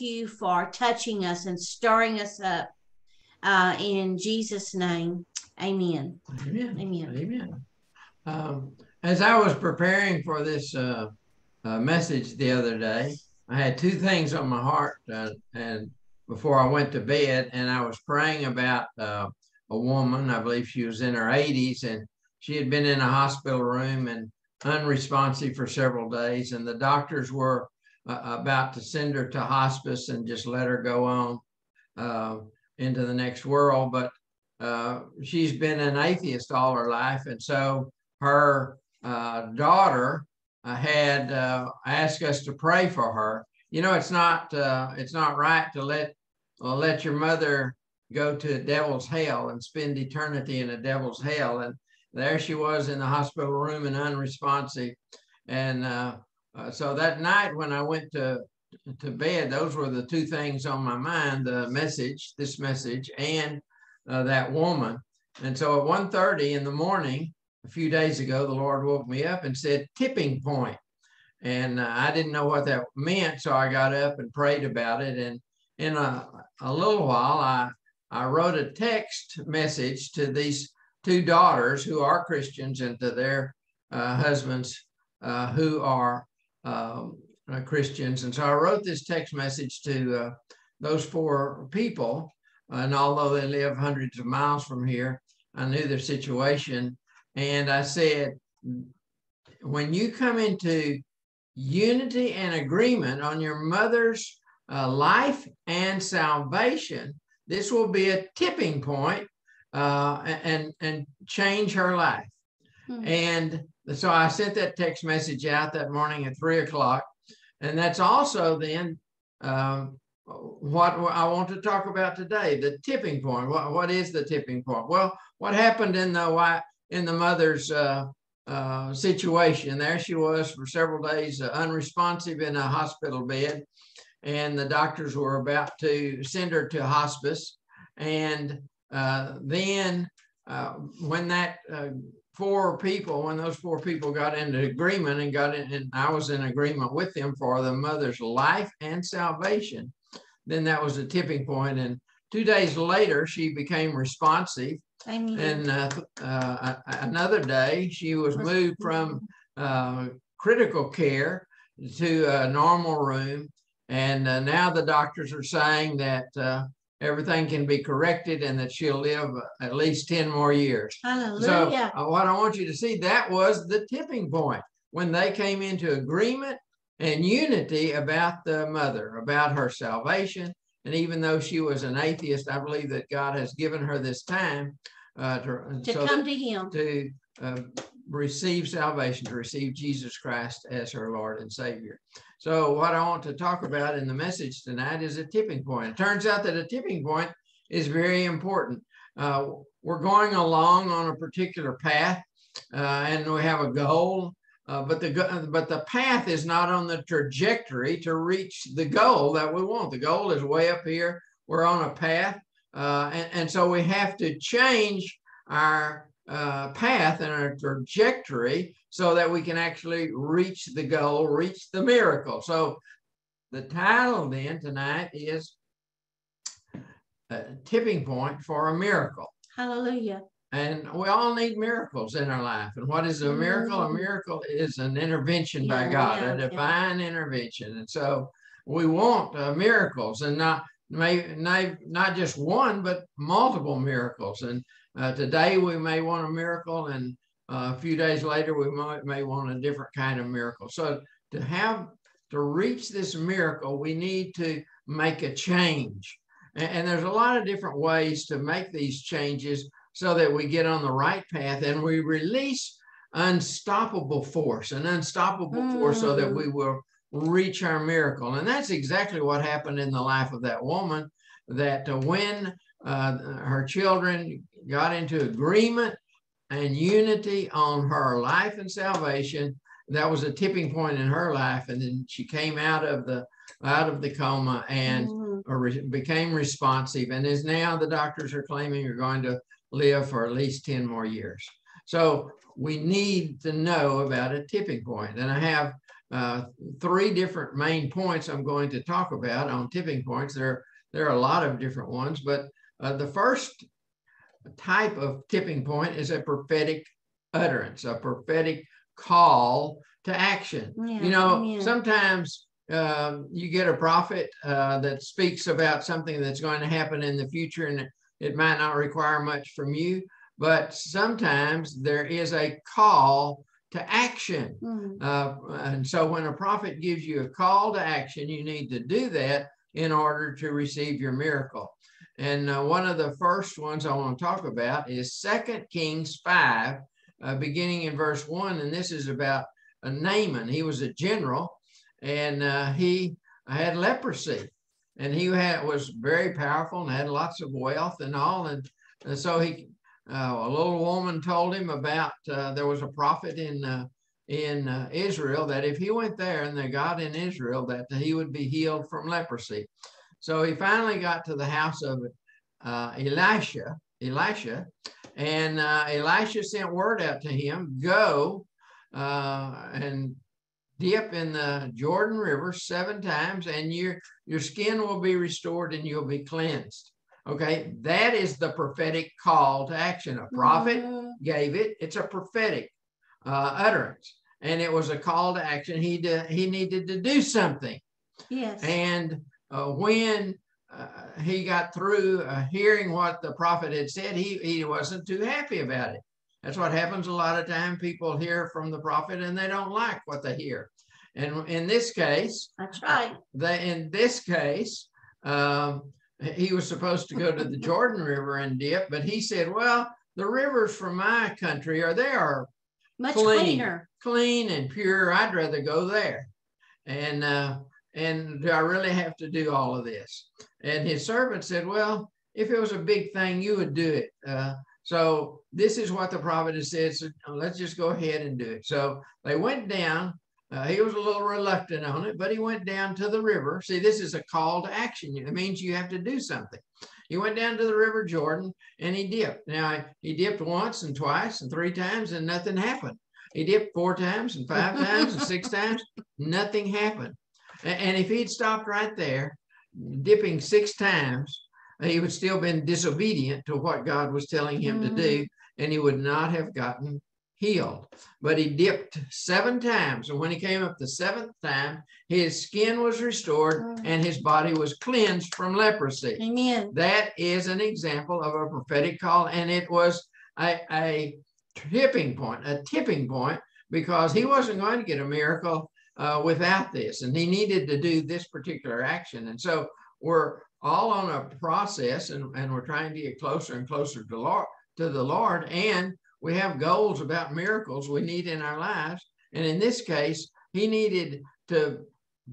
you for touching us and stirring us up. Uh, in Jesus' name, amen. Amen. Amen. Amen. Um, as I was preparing for this uh, uh, message the other day, I had two things on my heart, uh, and before I went to bed, and I was praying about uh, a woman. I believe she was in her 80s, and she had been in a hospital room and unresponsive for several days, and the doctors were about to send her to hospice and just let her go on uh, into the next world. But uh, she's been an atheist all her life. And so her uh, daughter uh, had uh, asked us to pray for her. You know, it's not it's not right to let let your mother go to a devil's hell and spend eternity in a devil's hell. And there she was in the hospital room and unresponsive. And uh, so that night when I went to to bed, those were the two things on my mind: the message, this message, and uh, that woman. And so at 1.30 in the morning, a few days ago, the Lord woke me up and said, tipping point. And uh, I didn't know what that meant, so I got up and prayed about it. And in a, a little while, I, I wrote a text message to these two daughters who are Christians and to their uh, husbands uh, who are um, uh, Christians. And so I wrote this text message to uh, those four people. And although they live hundreds of miles from here, I knew their situation. And I said, when you come into unity and agreement on your mother's uh, life and salvation, this will be a tipping point, uh, and, and change her life. Hmm. And so I sent that text message out that morning at three o'clock. And that's also then um, what I want to talk about today, the tipping point. What, what is the tipping point? Well, what happened in the in the mother's uh, uh, situation? There she was for several days, uh, unresponsive in a hospital bed, and the doctors were about to send her to hospice. And uh, then uh, when that uh, four people, when those four people got into agreement and got in, and I was in agreement with them for the mother's life and salvation, then that was a tipping point. And two days later, she became responsive. And uh, uh, another day, she was moved from uh, critical care to a normal room. And uh, now the doctors are saying that uh, everything can be corrected and that she'll live at least 10 more years. Hallelujah. So, uh, what I want you to see, that was the tipping point when they came into agreement and unity about the mother, about her salvation. And even though she was an atheist, I believe that God has given her this time uh, to, to so come to Him. To uh, receive salvation, to receive Jesus Christ as her Lord and Savior. So, what I want to talk about in the message tonight is a tipping point. It turns out that a tipping point is very important. Uh, we're going along on a particular path, uh, and we have a goal, uh, but the but the path is not on the trajectory to reach the goal that we want. The goal is way up here. We're on a path, uh, and, and so we have to change our uh, path and our trajectory so that we can actually reach the goal, reach the miracle. So the title then tonight is a tipping point for a miracle. Hallelujah. And we all need miracles in our life. And what is a miracle? A mm-hmm. miracle is an intervention yeah, by God, yeah, a divine yeah. intervention. And so we want uh, miracles and not, may, not, not just one, but multiple miracles. And uh, today we may want a miracle, and uh, a few days later we might may want a different kind of miracle. So to have to reach this miracle, we need to make a change. And, and there's a lot of different ways to make these changes so that we get on the right path and we release unstoppable force, an unstoppable force, so that we mm. will reach our miracle. And that's exactly what happened in the life of that woman. That uh, when uh, her children got into agreement and unity on her life and salvation. That was a tipping point in her life, and then she came out of the out of the coma and mm-hmm. re- became responsive, and is now the doctors are claiming are going to live for at least ten more years. So we need to know about a tipping point, and I have uh, three different main points I'm going to talk about on tipping points. There, there are a lot of different ones, but uh, the first type of tipping point is a prophetic utterance, a prophetic call to action. Yeah, you know, amen. sometimes um, you get a prophet uh, that speaks about something that's going to happen in the future, and it might not require much from you, but sometimes there is a call to action. Mhm. Uh, and so when a prophet gives you a call to action, you need to do that in order to receive your miracle. And uh, one of the first ones I want to talk about is Second Kings 5, uh, beginning in verse 1. And this is about uh, Naaman. He was a general and uh, he had leprosy. And he had, was very powerful and had lots of wealth and all. And, and so he, a little woman told him about uh, there was a prophet in uh, in uh, Israel that if he went there and they got in Israel that he would be healed from leprosy. So he finally got to the house of uh, Elisha, Elisha, and uh, Elisha sent word out to him, go uh, and dip in the Jordan River seven times, and your your skin will be restored and you'll be cleansed. Okay, that is the prophetic call to action. A prophet Mhm. gave it. It's a prophetic uh, utterance, and it was a call to action. He did, he needed to do something, Yes. and uh, when uh, he got through uh, hearing what the prophet had said, he he wasn't too happy about it. That's what happens a lot of time. People hear from the prophet and they don't like what they hear. And in this case, That's right. that in this case, um, he was supposed to go to the Jordan River and dip, but he said, "Well, the rivers from my country are they are Much Clean. cleaner. clean and pure. I'd rather go there." And uh, and do I really have to do all of this? And his servant said, "Well, if it was a big thing, you would do it." Uh, so this is what the prophet has said. So let's just go ahead and do it. So they went down. Uh, he was a little reluctant on it, but he went down to the river. See, this is a call to action. It means you have to do something. He went down to the River Jordan and he dipped. Now, he dipped once and twice and three times and nothing happened. He dipped four times and five times and six times, nothing happened. And if he'd stopped right there, dipping six times, he would still been disobedient to what God was telling him to do, and he would not have gotten healed. But he dipped seven times, and when he came up the seventh time, his skin was restored Mm. and his body was cleansed from leprosy. Amen. That is an example of a prophetic call, and it was a, a tipping point, a tipping point, because he wasn't going to get a miracle uh, without this, and he needed to do this particular action. And so we're all on a process, and, and we're trying to get closer and closer to Lord to the Lord, and we have goals about miracles we need in our lives. And in this case, he needed to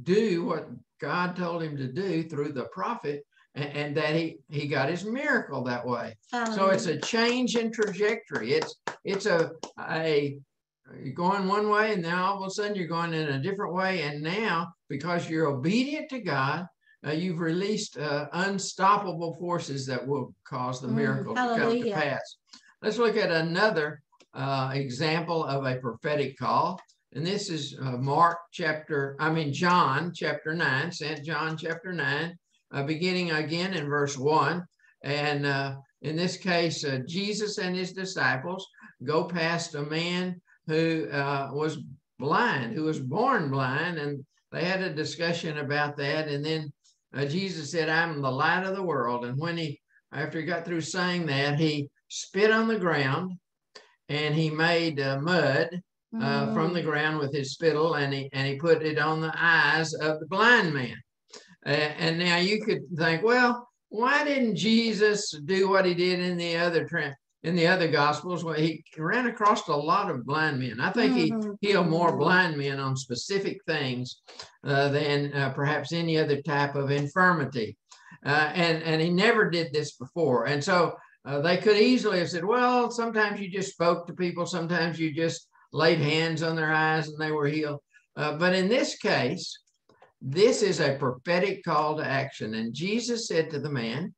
do what God told him to do through the prophet, and, and that he he got his miracle that way. So it's a change in trajectory. It's it's a a you're going one way, and now all of a sudden you're going in a different way. And now, because you're obedient to God, uh, you've released uh, unstoppable forces that will cause the Mm, miracle to come to pass. Let's look at another uh, example of a prophetic call. And this is uh, Mark chapter, I mean, John chapter 9, St. John chapter 9, uh, beginning again in verse 1. And uh, in this case, uh, Jesus and his disciples go past a man who uh, was blind, who was born blind. And they had a discussion about that. And then Jesus said, I'm the light of the world. And when he, after he got through saying that, he spit on the ground and he made uh, mud uh, from Mm. the ground with his spittle and he, and he put it on the eyes of the blind man. Uh, and now you could think, well, why didn't Jesus do what he did in the other tra- in the other gospels? Well, he ran across a lot of blind men. I think he Mhm. healed more blind men on specific things uh, than uh, perhaps any other type of infirmity. Uh, and and he never did this before. And so uh, they could easily have said, well, sometimes you just spoke to people, sometimes you just laid hands on their eyes and they were healed. Uh, but in this case, this is a prophetic call to action. And Jesus said to the man,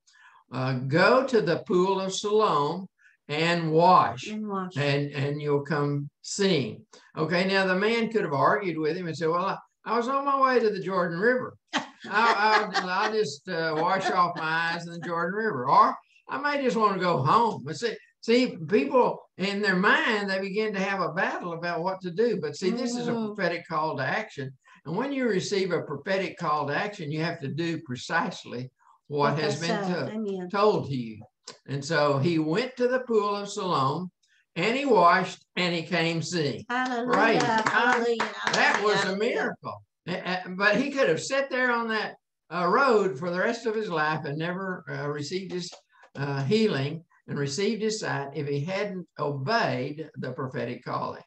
uh, Go to the pool of Siloam and wash And wash. and and you'll come seeing. Okay, now the man could have argued with him and said, "Well, I, I was on my way to the Jordan River. I, I'll, I'll just uh, wash off my eyes in the Jordan River, or I may just want to go home." But see, see, people in their mind they begin to have a battle about what to do. But see, this is a Mm. prophetic call to action, and when you receive a prophetic call to action, you have to do precisely what What has been say. told to you. And so he went to the pool of Siloam and he washed and he came seeing. Hallelujah. God. Hallelujah. That was a miracle. But he could have sat there on that uh, road for the rest of his life and never uh, received his uh, healing and received his sight if he hadn't obeyed the prophetic calling.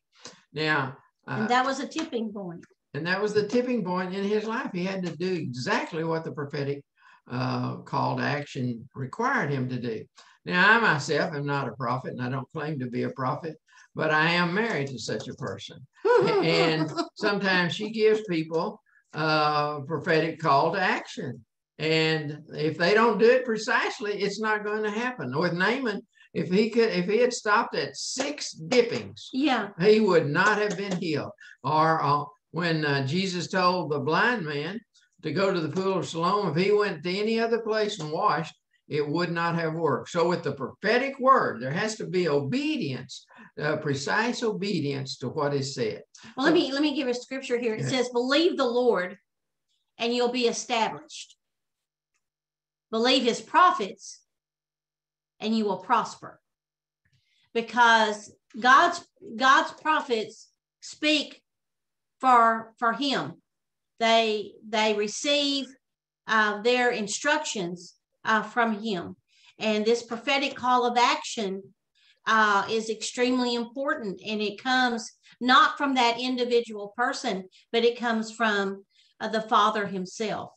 Now, uh, And that was a tipping point. and that was the tipping point in his life. He had to do exactly what the prophetic uh, call to action required him to do. Now, I myself am not a prophet, and I don't claim to be a prophet, but I am married to such a person. and sometimes she gives people a prophetic call to action. And if they don't do it precisely, it's not going to happen. With Naaman, if he could, if he had stopped at six dippings, yeah. he would not have been healed. Or uh, when uh, Jesus told the blind man to go to the pool of Siloam, if he went to any other place and washed, it would not have worked. So, with the prophetic word, there has to be obedience, uh, precise obedience to what is said. Well, let me let me give a scripture here. It Yeah. says, "Believe the Lord, and you'll be established. Believe His prophets, and you will prosper." Because God's God's prophets speak for for Him. They they receive uh, their instructions uh, from Him, and this prophetic call of action uh, is extremely important, and it comes not from that individual person, but it comes from uh, the Father Himself.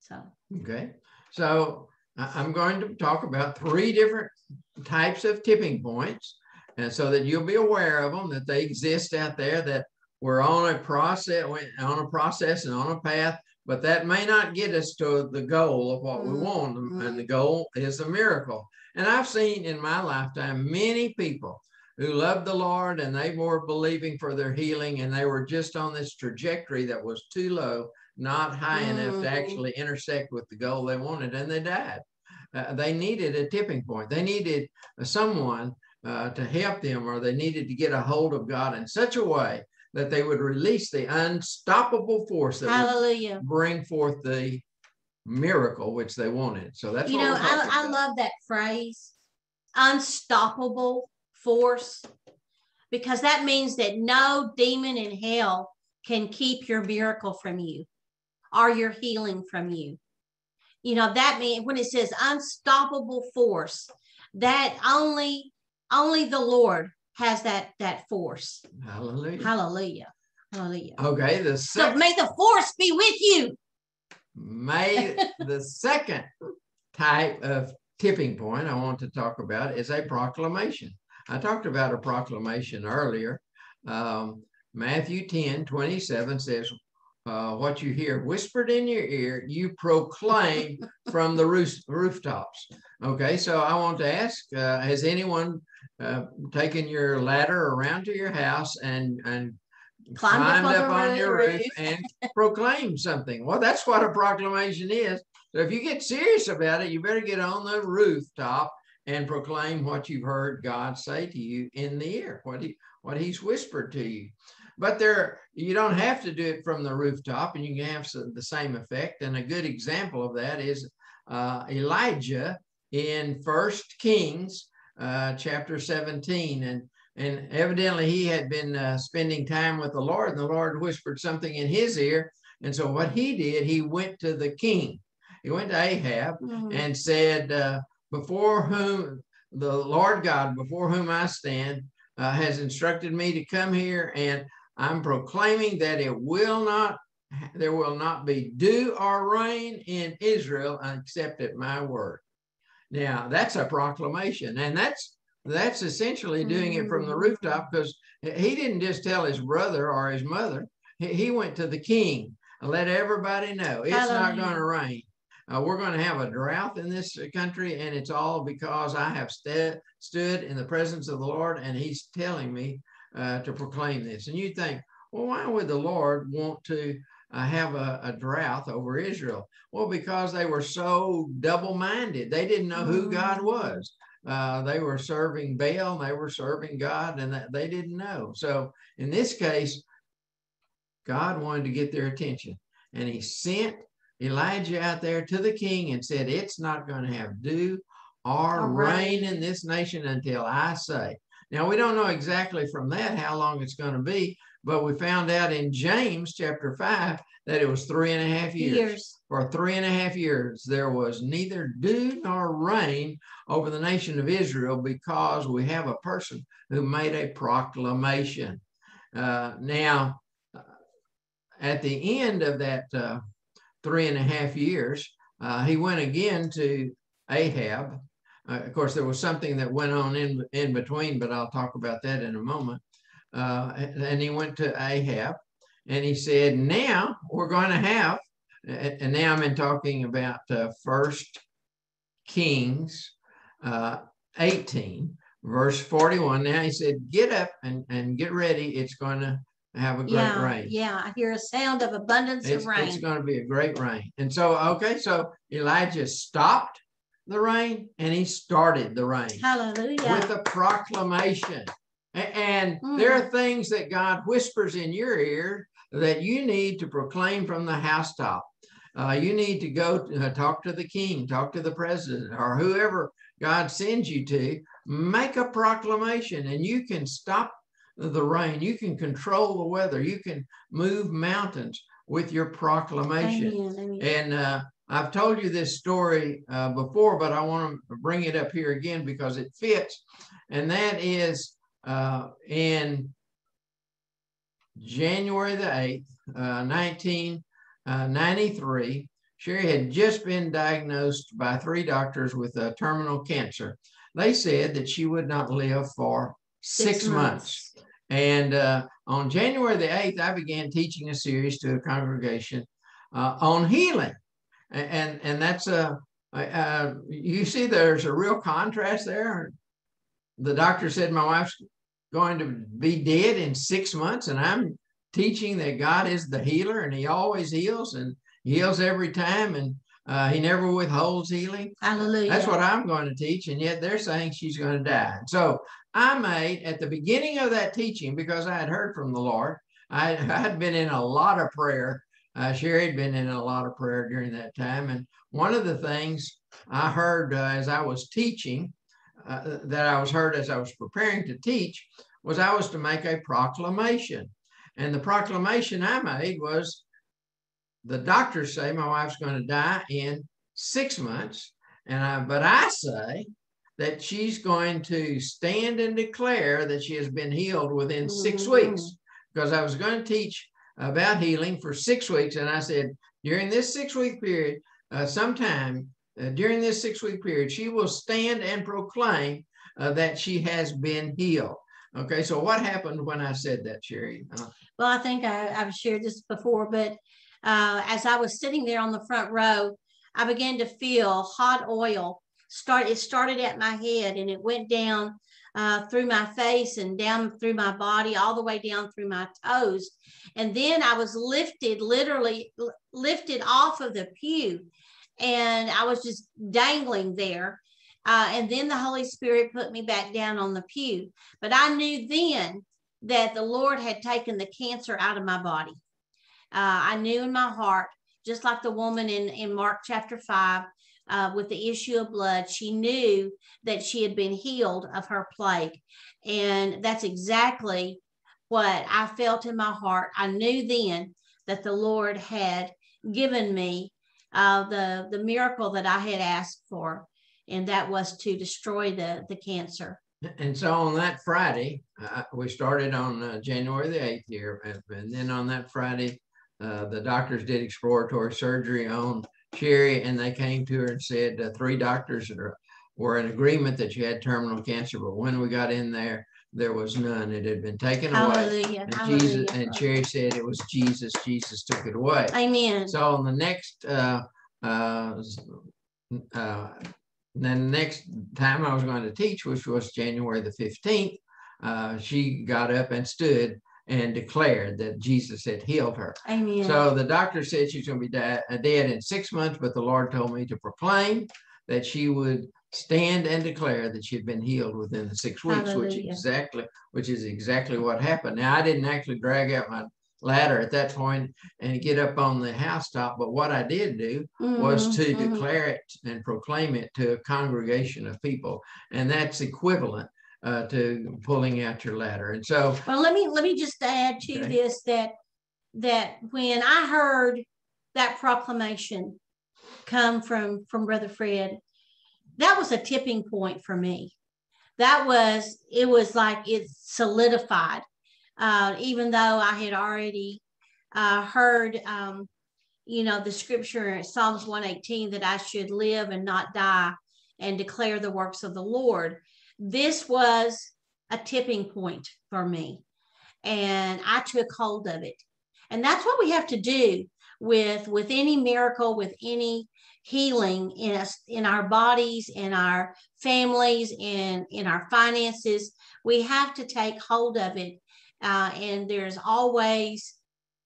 So, Okay. So, I'm going to talk about three different types of tipping points. And so that you'll be aware of them, that they exist out there, that we're on a process, on a process and on a path, but that may not get us to the goal of what we Mhm. want. And the goal is a miracle. And I've seen in my lifetime many people who loved the Lord and they were believing for their healing and they were just on this trajectory that was too low, not high enough to Mhm. actually intersect with the goal they wanted, and they died. Uh, they needed a tipping point. They needed uh, someone uh, to help them, or they needed to get a hold of God in such a way that they would release the unstoppable force that would Hallelujah. bring forth the miracle which they wanted. So that's You know, I, I love that phrase, unstoppable force, because that means that no demon in hell can keep your miracle from you or your healing from you. You know, that means when it says unstoppable force, that only only the Lord has that that force. Hallelujah. Hallelujah. Hallelujah. Okay, the So may the force be with you. may the second type of tipping point I want to talk about is a proclamation. I talked about a proclamation earlier. Um, Matthew 10 27 says, uh, What you hear whispered in your ear, you proclaim from the roof, rooftops. Okay, so I want to ask uh, Has anyone uh, taken your ladder around to your house and, and Climbed up on on your roof roof. and proclaimed something. Well, that's what a proclamation is. So if you get serious about it, you better get on the rooftop and proclaim what you've heard God say to you in the ear, what he what he's whispered to you. But there, you don't have to do it from the rooftop, and you can have some, the same effect. And a good example of that is uh, Elijah in First Kings uh, chapter 17, and and evidently he had been uh, spending time with the Lord, and the Lord whispered something in his ear. And so what he did, he went to the king. He went to Ahab Mhm. and said, uh, "Before whom the Lord God, before whom I stand, uh, has instructed me to come here, and I'm proclaiming that it will not, there will not be dew or rain in Israel except at my word." Now that's a proclamation, and that's that's essentially doing it from the Mhm. rooftop because he didn't just tell his brother or his mother. He, he went to the king and let everybody know it's not going to rain. uh, we're going to have a drought in this country, and it's all because I have st- stood in the presence of the Lord, and He's telling me uh, to proclaim this. And you think, well, why would the Lord want to uh, have a, a, drought over Israel? Well, because they were so double minded. They didn't know who God mm. was. Uh, they were serving Baal, they were serving God, and that they didn't know. So in this case, God wanted to get their attention, and He sent Elijah out there to the king and said, It's not going to have dew or rain in this nation until I say. Now, we don't know exactly from that how long it's going to be, but we found out in James chapter 5 that it was three and a half years. years. For three and a half years, there was neither dew nor rain over the nation of Israel because we have a person who made a proclamation. Uh, now, at the end of that uh, three and a half years, uh, he went again to Ahab. Uh, of course, there was something that went on in, in between, but I'll talk about that in a moment. Uh, and he went to Ahab and he said, Now we're going to have, and now I'm in talking about uh, First Kings uh, 18, verse 41. Now he said, Get up and, and get ready. It's going to have a great yeah, rain. Yeah, I hear a sound of abundance it's, of rain. It's going to be a great rain. And so, okay, so Elijah stopped the rain and he started the rain. Hallelujah. With a proclamation. And mm. there are things that God whispers in your ear that you need to proclaim from the housetop. Uh, you need to go to, uh, talk to the king, talk to the president, or whoever God sends you to. Make a proclamation, and you can stop the rain. You can control the weather. You can move mountains with your proclamation. Amen, amen. And uh, I've told you this story uh, before, but I want to bring it up here again because it fits. And that is uh, in January the 8th, 1993, uh, Sherry had just been diagnosed by three doctors with a terminal cancer. They said that she would not live for six, six months. months. And uh, on January the 8th, I began teaching a series to a congregation uh, on healing. And, and, that's a, uh, you see, there's a real contrast there. The doctor said my wife's going to be dead in six months, and I'm teaching that God is the healer and He always heals and heals every time, and uh, He never withholds healing. Hallelujah. That's what I'm going to teach, and yet they're saying she's going to die. So I made at the beginning of that teaching because I had heard from the Lord. I had been in a lot of prayer. Uh, Sherry had been in a lot of prayer during that time, and one of the things I heard uh, as I was teaching uh, that I was heard as I was preparing to teach was I was to make a proclamation. And the proclamation I made was the doctors say my wife's going to die in six months. And I, but I say that she's going to stand and declare that she has been healed within mm-hmm. six weeks because I was going to teach about healing for six weeks. And I said, during this six week period, uh, sometime uh, during this six week period, she will stand and proclaim uh, that she has been healed. Okay, so what happened when I said that, Sherry? Uh, well, I think I, have shared this before, but uh, as I was sitting there on the front row, I began to feel hot oil start. It started at my head and it went down uh, through my face and down through my body, all the way down through my toes. And then I was lifted, literally lifted off of the pew and I was just dangling there. Uh, and then the Holy Spirit put me back down on the pew. But I knew then that the Lord had taken the cancer out of my body. Uh, I knew in my heart, just like the woman in, in Mark chapter 5 uh, with the issue of blood, she knew that she had been healed of her plague. And that's exactly what I felt in my heart. I knew then that the Lord had given me uh, the the miracle that I had asked for, and that was to destroy the the cancer. And so on that Friday, uh, we started on uh, January the eighth here, and then on that Friday, uh, the doctors did exploratory surgery on Sherry, and they came to her and said uh, three doctors are, were in agreement that she had terminal cancer, but when we got in there, there was none. It had been taken Hallelujah. away. And Hallelujah. Jesus and Sherry said it was Jesus. Jesus took it away. Amen. So on the next uh, uh, uh, the next time I was going to teach, which was January the 15th, uh, she got up and stood and declared that Jesus had healed her. Amen. So the doctor said she's going to be dead, dead in six months, but the Lord told me to proclaim that she would stand and declare that she had been healed within the six weeks, which exactly, which is exactly what happened. Now I didn't actually drag out my ladder at that point and get up on the housetop, but what I did do was to mhm. declare it and proclaim it to a congregation of people, and that's equivalent uh, to pulling out your ladder. And so, Well, let me let me just add to Okay. this that that when I heard that proclamation come from from Brother Fred, that was a tipping point for me. That was it was like it solidified. Uh, even though I had already uh, heard, um, you know, the scripture in Psalms one eighteen that I should live and not die and declare the works of the Lord. This was a tipping point for me and I took hold of it. And that's what we have to do with with any miracle, with any healing in us, in our bodies, in our families, in in our finances. We have to take hold of it, uh, and there's always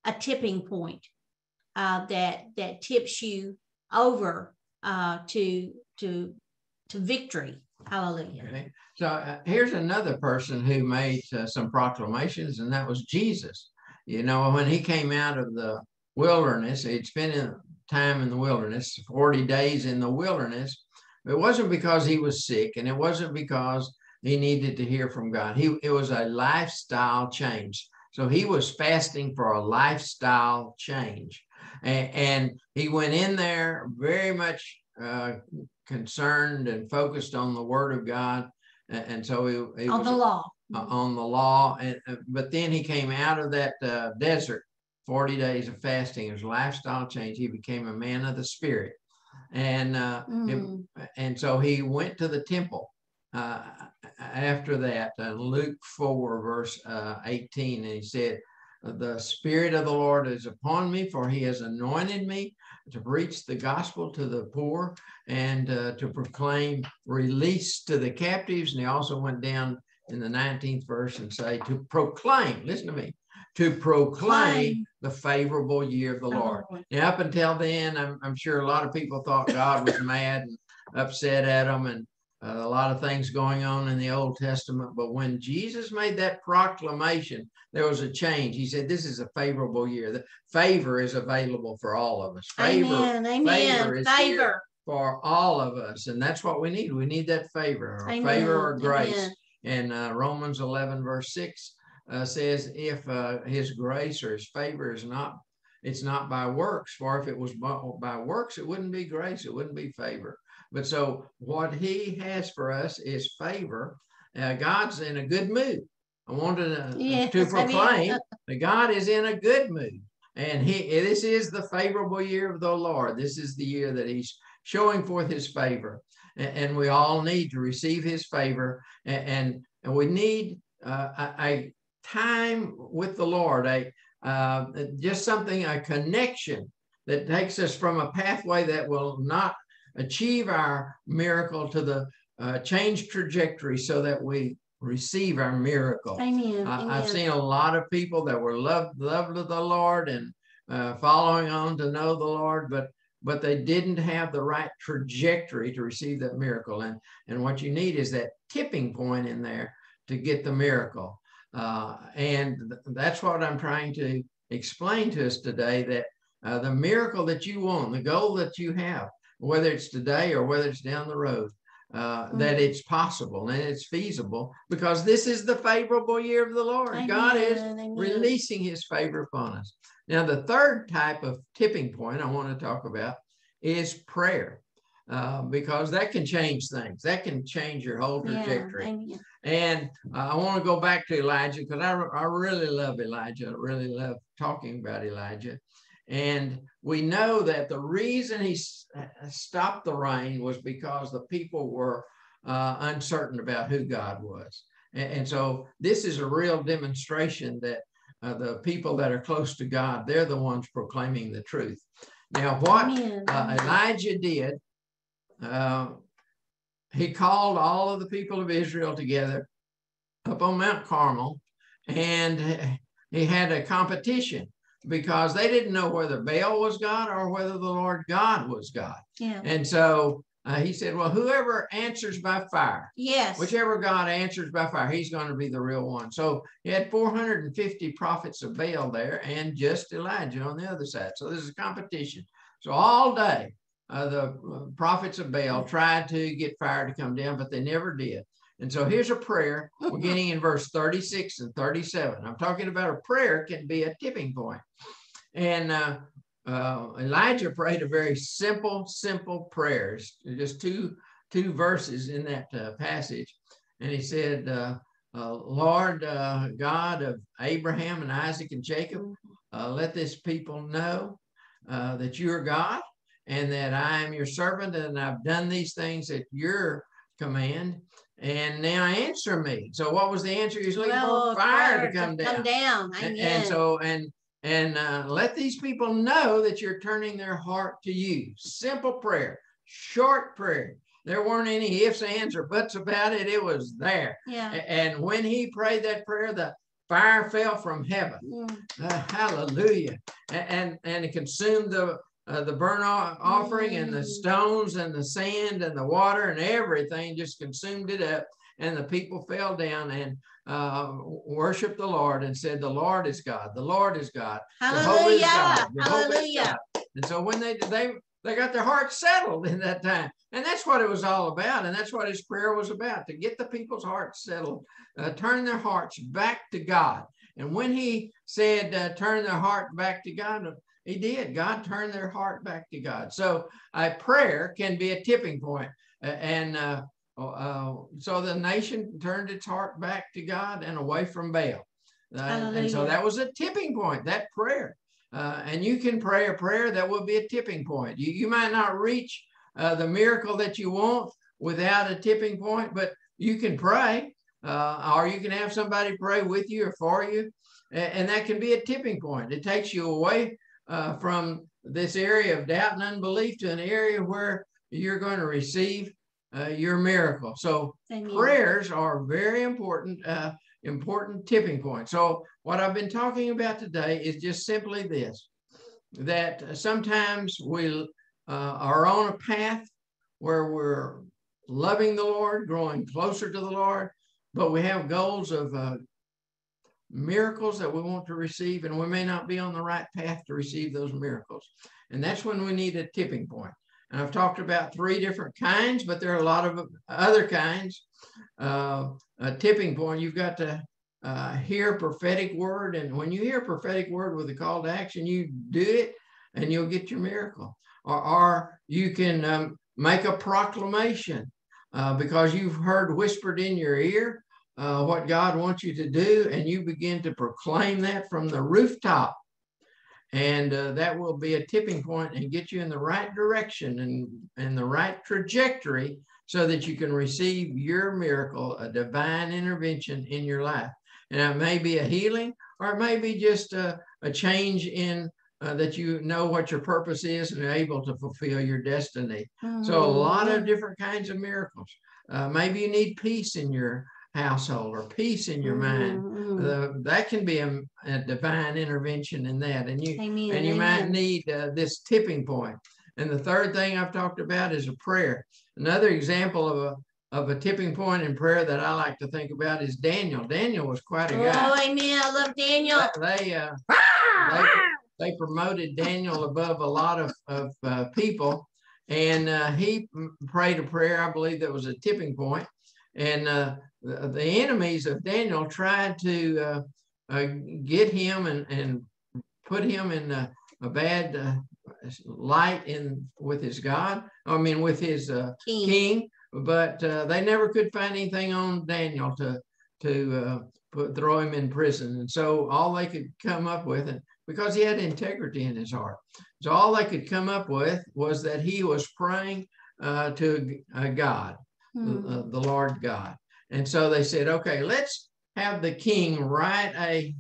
a tipping point uh, that that tips you over uh, to to to victory. Hallelujah. okay. So uh, here's another person who made uh, some proclamations, and that was Jesus. You know, when he came out of the wilderness, he'd spent time in the wilderness, 40 days in the wilderness. It wasn't because he was sick, and it wasn't because he needed to hear from God. He it was a lifestyle change. So he was fasting for a lifestyle change, and, and he went in there very much uh, concerned and focused on the Word of God, and, and so he, he On was the law. uh, on the law. And uh, but then he came out of that uh, desert, forty days of fasting, his lifestyle changed. He became a man of the spirit, and uh, it- Mm. and so he went to the temple. Uh, after that, uh, Luke four verse uh, eighteen, and he said. The Spirit of the Lord is upon me, for He has anointed me to preach the gospel to the poor and uh, to proclaim release to the captives. And he also went down in the 19th verse and say to proclaim, listen to me, to proclaim the favorable year of the Lord. Now, up until then, I'm, I'm sure a lot of people thought God was mad and upset at them and uh, a lot of things going on in the Old Testament. But when Jesus made that proclamation, there was a change. He said, This is a favorable year. The favor is available for all of us. Favor Amen. favor Amen. is Favor. for all of us. And that's what we need. We need that favor, or Amen. favor or grace. Amen. And uh, Romans 11, verse 6 uh, says, if uh, his grace or his favor is not, it's not by works. For if it was by, by works, it wouldn't be grace, it wouldn't be favor. But so what he has for us is favor. Uh, God's in a good mood. I wanted to, Yes, to I mean, proclaim uh, that God is in a good mood. And he this is the favorable year of the Lord. This is the year that he's showing forth his favor. And, and we all need to receive his favor. And, and, and we need uh, a, a time with the Lord, a uh, just something, a connection that takes us from a pathway that will not achieve our miracle to the uh, change trajectory so that we receive our miracle. Amen. I, I've seen a lot of people that were loved, loved of the Lord and uh, following on to know the Lord, but but they didn't have the right trajectory to receive that miracle. And and what you need is that tipping point in there to get the miracle. Uh, and th- that's what I'm trying to explain to us today. That uh, the miracle that you want, the goal that you have, whether it's today or whether it's down the road, uh, that it's possible and it's feasible because this is the favorable year of the Lord. God is releasing his favor upon us. Now, the third type of tipping point I want to talk about is prayer. Uh, because that can change things. That can change your whole Yeah, trajectory. amen. And uh, I want to go back to Elijah because I, I really love Elijah. I really love talking about Elijah. And we know that the reason he uh, stopped the rain was because the people were uh, uncertain about who God was. And, and so this is a real demonstration that uh, the people that are close to God, they're the ones proclaiming the truth. Now, what uh, Elijah did, uh, he called all of the people of Israel together up on Mount Carmel, and he had a competition because they didn't know whether Baal was God or whether the Lord God was God. Yeah. And so uh, he said, Well, whoever answers by fire, Yes. whichever God answers by fire, he's going to be the real one. So he had 450 prophets of Baal there and just Elijah on the other side. So this is a competition. So all day, uh, the uh, prophets of Baal tried to get fire to come down, but they never did. And so here's a prayer beginning in verse 36 and 37. I'm talking about a prayer can be a tipping point. And uh, uh, Elijah prayed a very simple, simple prayers, just two two verses in that uh, passage, and he said, uh, uh, "Lord uh, God of Abraham and Isaac and Jacob, uh, let this people know uh, that you are God, and that I am your servant, and I've done these things at your command." And now answer me. So, what was the answer? He's looking Well, for fire to come down. Come down. And, and so, and and uh, let these people know that you're turning their heart to you. Simple prayer, short prayer. There weren't any ifs, ands, or buts about it. It was there. yeah. And when he prayed that prayer, the fire fell from heaven. Mm. Uh, hallelujah! And, and and it consumed the uh, the burnt offering and the Mm. stones and the sand and the water and everything just consumed it up. And the people fell down and uh, worshiped the Lord and said, "The Lord is God. The Lord is God. Jehovah is Hallelujah. God. Hallelujah. God." And so when they they they got their hearts settled in that time, and that's what it was all about, and that's what his prayer was about to get the people's hearts settled, uh, turn their hearts back to God. And when he said, uh, "Turn their heart back to God," he did. God turned their heart back to God. So a prayer can be a tipping point, and uh, uh, so the nation turned its heart back to God and away from Baal. Uh, and so that was a tipping point, that prayer. Uh, and you can pray a prayer that will be a tipping point. You, you might not reach uh, the miracle that you want without a tipping point, but you can pray, uh, or you can have somebody pray with you or for you. a- And, that can be a tipping point. It takes you away uh, from this area of doubt and unbelief to an area where you're going to receive uh, your miracle. So Amen. prayers are very important, uh, important tipping point. So what I've been talking about today is just simply this: that sometimes we uh, are on a path where we're loving the Lord, growing closer to the Lord, but we have goals of uh, miracles that we want to receive, and we may not be on the right path to receive those miracles. And that's when we need a tipping point. And I've talked about three different kinds, but there are a lot of other kinds. Uh, a tipping point, you've got to uh, hear a prophetic word. And when you hear a prophetic word with a call to action, you do it and you'll get your miracle. Or, or you can um, make a proclamation uh, because you've heard whispered in your ear uh, what God wants you to do, and you begin to proclaim that from the rooftop and uh, that will be a tipping point and get you in the right direction and, and the right trajectory so that you can receive your miracle, a divine intervention in your life. And it may be a healing or it may be just a, a change in uh, that you know what your purpose is and are able to fulfill your destiny. So a lot of different kinds of miracles. Uh, maybe you need peace in your household or peace in your mind. Mhm. Uh, that can be a, a divine intervention in that, and you Amen. and you might need uh, this tipping point. And the third thing I've talked about is a prayer. Another example of a of a tipping point in prayer that I like to think about is Daniel. Daniel was quite a guy. Oh, amen. I love Daniel. They uh, they, they promoted Daniel above a lot of, of uh, people. And uh, he prayed a prayer, I believe that was a tipping point. And uh, the, the enemies of Daniel tried to uh, uh, get him and, and put him in a, a bad uh, light in with his God, I mean, with his uh, King. king, but uh, they never could find anything on Daniel to to uh, put throw him in prison. And so all they could come up with, and because he had integrity in his heart, so all they could come up with was that he was praying uh, to God, Hmm. the, the Lord God. And so they said, okay, let's have the king write a,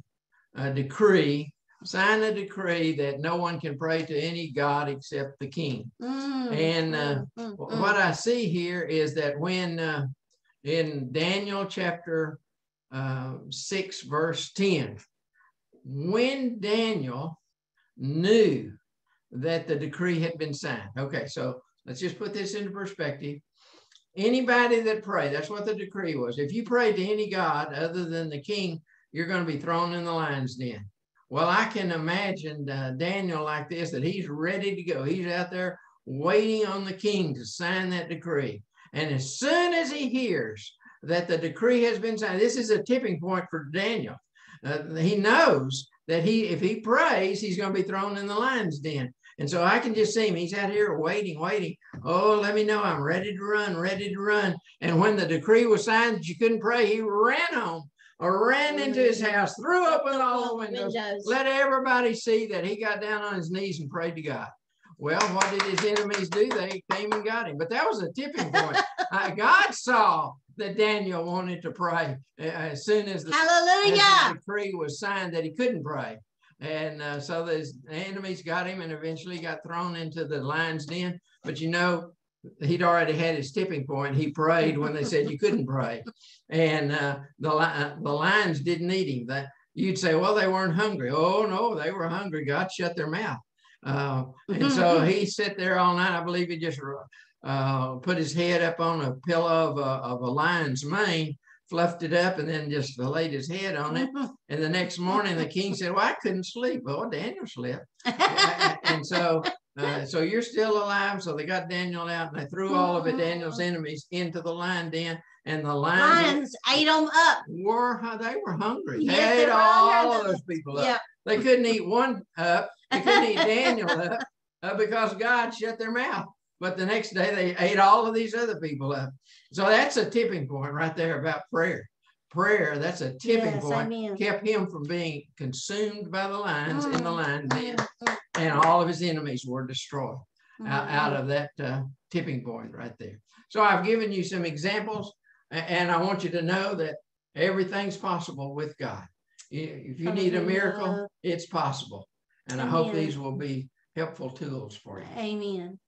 a decree sign a decree that no one can pray to any God except the king. Mm, And, uh, mm, mm, mm. What I see here is that when uh, in Daniel chapter uh, 6, verse 10, when Daniel knew that the decree had been signed. Okay, so let's just put this into perspective. Anybody that prayed, that's what the decree was. If you prayed to any God other than the king, you're going to be thrown in the lion's den. Well, I can imagine uh, Daniel like this that he's ready to go. He's out there waiting on the king to sign that decree. And as soon as he hears that the decree has been signed, this is a tipping point for Daniel. Uh, he knows that he, if he prays, he's going to be thrown in the lion's den. And so I can just see him. He's out here waiting, waiting. Oh, let me know. I'm ready to run, ready to run. And when the decree was signed that you couldn't pray, he ran home or ran into his house, threw open all the windows, let everybody see that he got down on his knees and prayed to God. Well, what did his enemies do? They came and got him. But that was a tipping point. Uh, God saw that Daniel wanted to pray uh, as soon as the, as the decree was signed that he couldn't pray. And uh, so the enemies got him and eventually got thrown into the lion's den. But you know, he'd already had his tipping point. He prayed when they said you couldn't pray. And uh, the, li- the lions didn't eat him. That you'd say, well, they weren't hungry. Oh, no, they were hungry. God shut their mouth. Uh, and so he sat there all night. I believe he just uh, put his head up on a pillow of a, of a lion's mane, fluffed it up, and then just laid his head on it. And the next morning, the king said, "Well, I couldn't sleep." Well, Daniel slept, and so uh, so you're still alive. So they got Daniel out, and they threw all of it, Daniel's enemies into the lion den, and the lions Lions ate them up. were they were hungry. They Yes, they ate all of those people up. Yeah. They couldn't eat one up. They couldn't eat Daniel up uh, because God shut their mouth. But the next day they ate all of these other people up. So that's a tipping point right there about prayer. Prayer, that's a tipping Yes, point. amen. Kept him from being consumed by the lions in the Mm, lion den, mm, and all of his enemies were destroyed mm, out, out of that uh, tipping point right there. So I've given you some examples, and I want you to know that everything's possible with God. If you need a miracle, it's possible. And I hope these will be helpful tools for you. Amen.